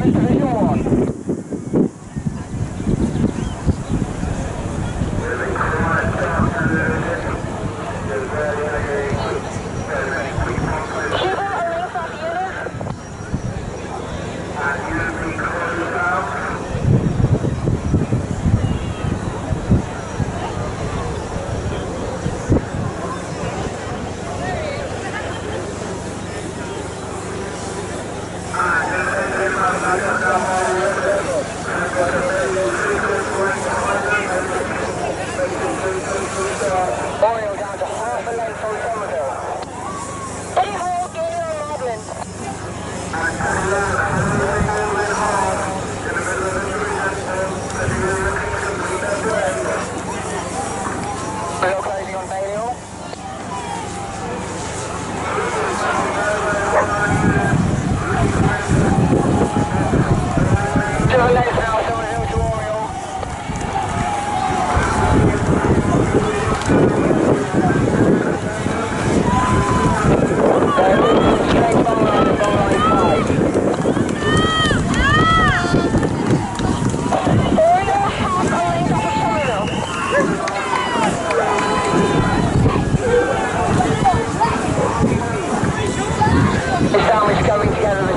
Come in, come in. going together.